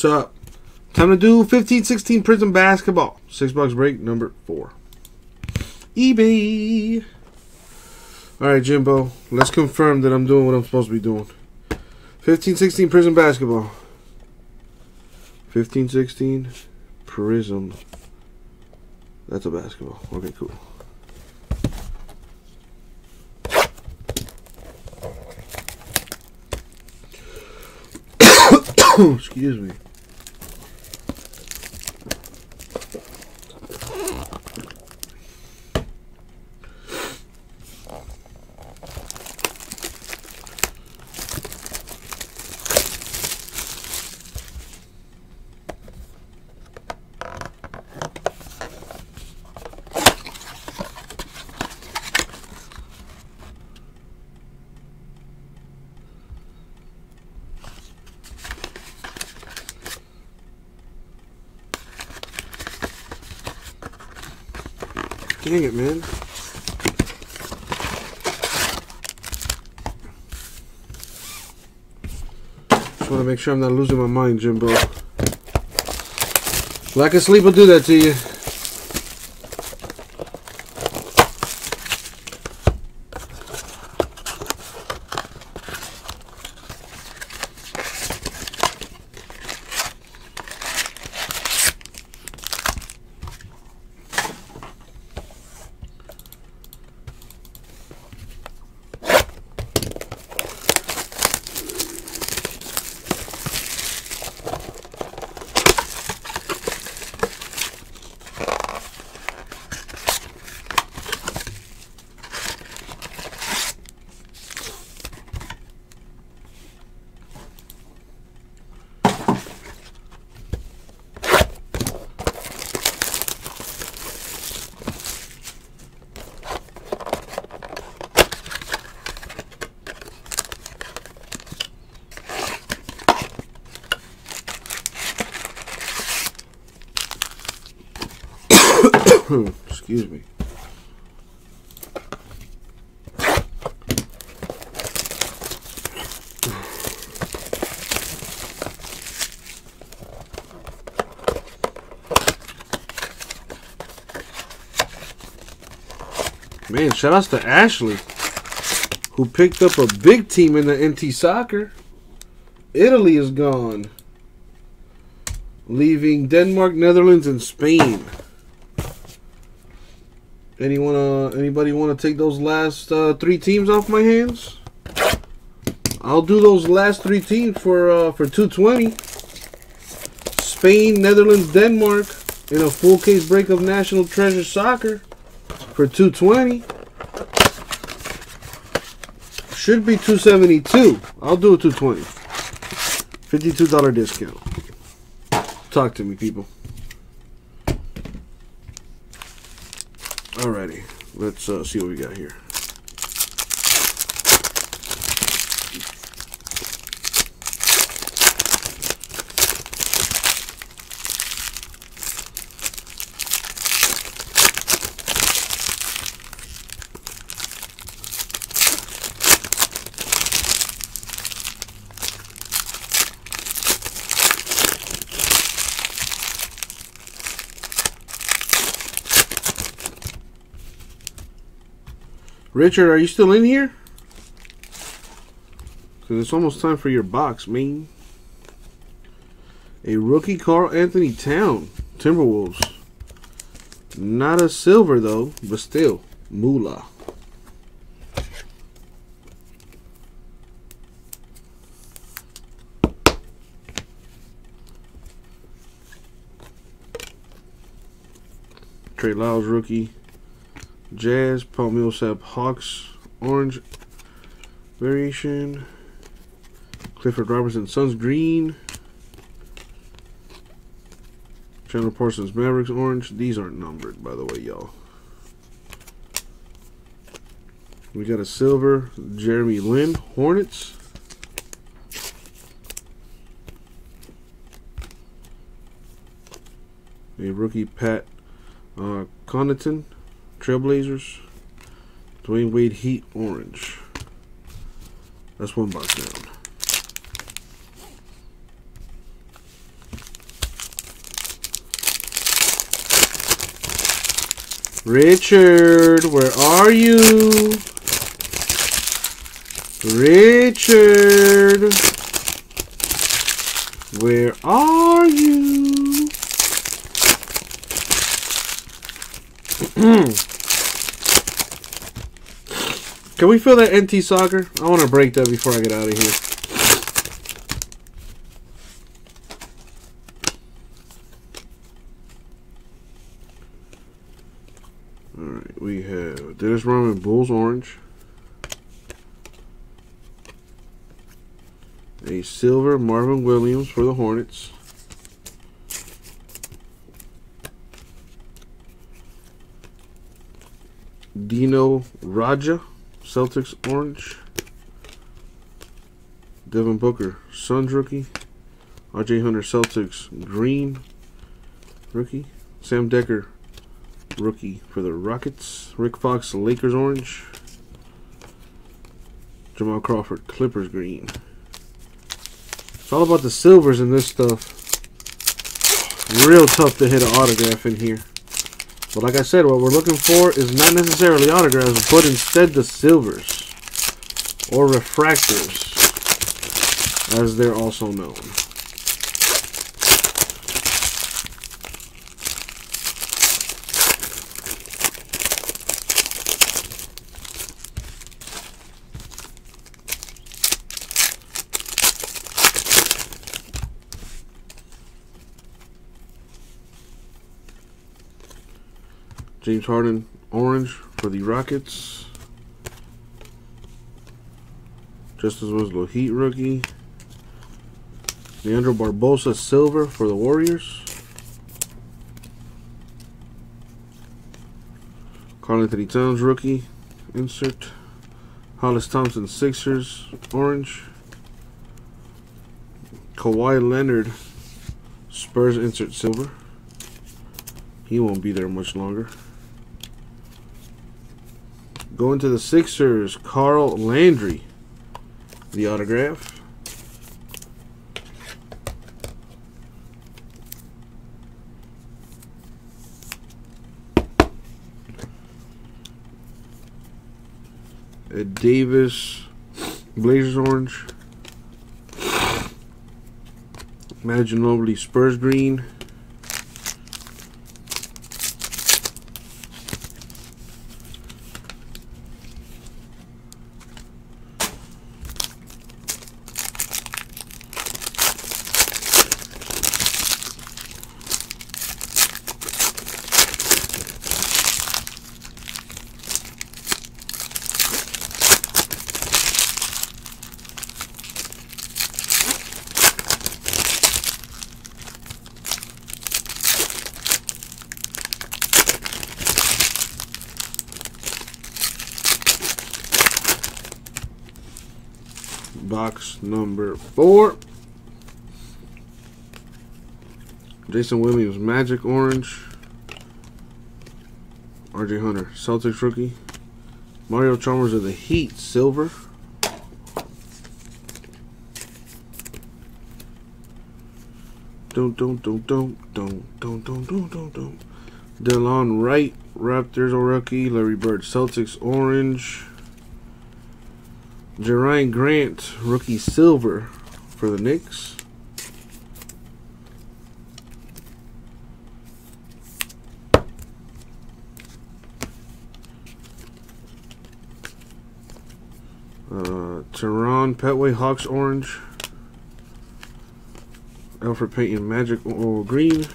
So, time to do 15 16 Prizm basketball. Six bucks break number four. eBay. All right, Jimbo. Let's confirm that I'm doing what I'm supposed to be doing. 15 16 Prizm basketball. 15 16 Prizm. That's a basketball. Okay, cool. Excuse me. Dang it, man. Just want to make sure I'm not losing my mind, Jimbo. Lack of sleep will do that to you. Hmm, excuse me. Man, shout outs to Ashley, who picked up a big team in the NT soccer. Italy is gone, leaving Denmark, Netherlands, and Spain. Anyone, uh, anybody want to take those last uh, three teams off my hands? I'll do those last three teams for uh, for 220. Spain, Netherlands, Denmark, in a full case break of National Treasure Soccer for 220. Should be 272. I'll do a 220. $52 discount. Talk to me, people. Alrighty, let's uh, see what we got here. Richard, are you still in here? Because it's almost time for your box, man. A rookie Karl-Anthony Town, Timberwolves. Not a silver, though, but still, moolah. Trey Lyles, rookie. Jazz, Paul Millsap, Hawks, orange variation. Clifford Robinson, Suns green. Chandler Parsons, Mavericks orange. These aren't numbered, by the way, y'all. We got a silver, Jeremy Lin, Hornets. A rookie, Pat uh, Connaughton, Trailblazers. Dwyane Wade Heat Orange. That's one box down. Richard, where are you? Richard, where are you? Can we fill that NT soccer? I want to break that before I get out of here. Alright, we have Dennis Rodman Bulls Orange. A silver Marvin Williams for the Hornets. Dino Radja, Celtics Orange. Devin Booker, Suns rookie. RJ Hunter, Celtics Green rookie. Sam Dekker, rookie for the Rockets. Rick Fox, Lakers Orange. Jamal Crawford, Clippers Green. It's all about the silvers in this stuff. Real tough to hit an autograph in here. But like I said, what we're looking for is not necessarily autographs, but instead the silvers. Or refractors, as they're also known. James Harden, orange for the Rockets. Justice Winslow, Heat rookie. Leandro Barbosa, silver for the Warriors. Karl Anthony Towns, rookie. Insert. Hollis Thompson, Sixers, orange. Kawhi Leonard, Spurs, insert silver. He won't be there much longer. Going to the Sixers, Carl Landry. The autograph. Ed Davis, Blazers orange. Magic Ginobili, Spurs green. Box number four. Jason Williams, Magic Orange. RJ Hunter, Celtics rookie. Mario Chalmers of the Heat, Silver. Don't, don't, don't, don't, don't, don't, don't, don't, don't, don't. Delon Wright, Raptors rookie. Larry Bird, Celtics Orange. Jerian Grant, rookie silver for the Knicks. Uh, Petway Hawks orange. Elfrid Payton Magic oh, green.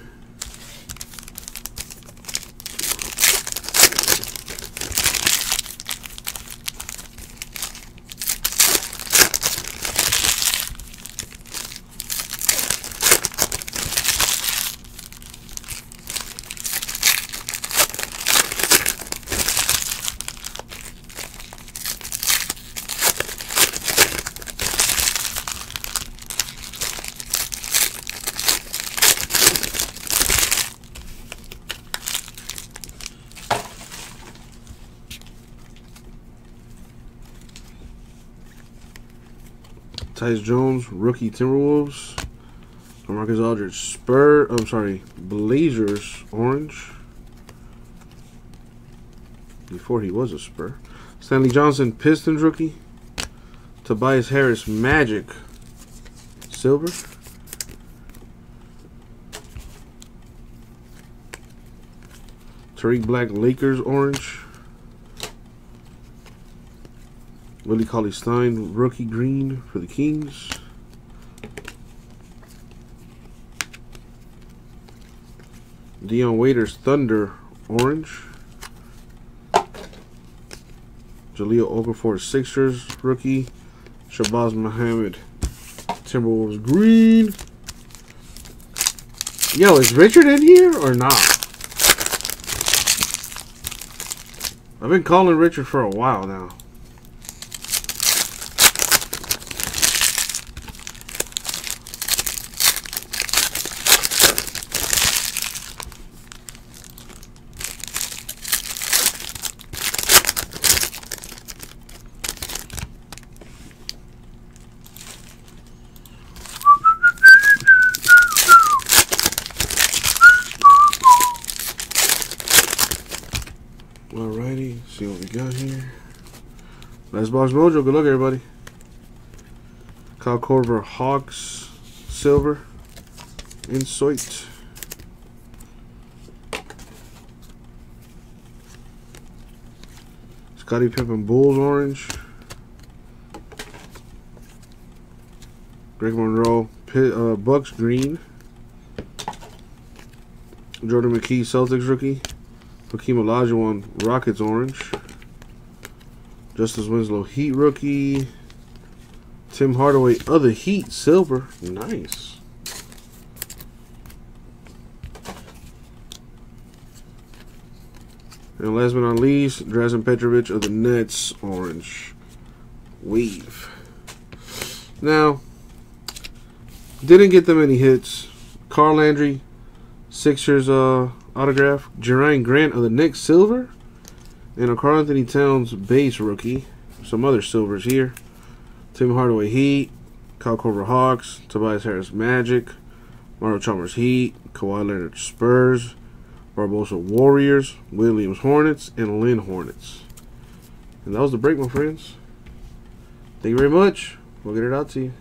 Tyus Jones, rookie Timberwolves. Marcus Aldridge, Spur. I'm sorry, Blazers, orange. before he was a Spur. Stanley Johnson, Pistons rookie. Tobias Harris, Magic, silver. Tarik Black, Lakers, orange. Willie Cauley Stein, rookie green for the Kings. Dion Waiters, Thunder, orange. Jahlil Okafor, Sixers, rookie. Shabazz Muhammad, Timberwolves, green. Yo, is Richard in here or not? I've been calling Richard for a while now. Alrighty, see what we got here. Box mojo. Good luck, everybody. Kyle Korver, Hawks, silver, Insight. Scottie Pippen, Bulls, orange. Greg Monroe, Pit, uh, Bucks, green. Jordan Mickey, Celtics rookie. Hakeem Olajuwon, Rockets orange. Justice Winslow, Heat rookie. Tim Hardaway, other Heat silver. Nice. And last but not least, Drazen Petrovic of the Nets orange. Weave. Now, didn't get them any hits. Carl Landry, Sixers uh autograph. Jerami Grant of the Knicks silver. And a Karl-Anthony Towns base rookie. Some other silvers here. Tim Hardaway Heat. Kyle Korver Hawks. Tobias Harris Magic. Mario Chalmers Heat. Kawhi Leonard Spurs. Barbosa Warriors. Williams Hornets. And Lin Hornets. And that was the break, my friends. Thank you very much. We'll get it out to you.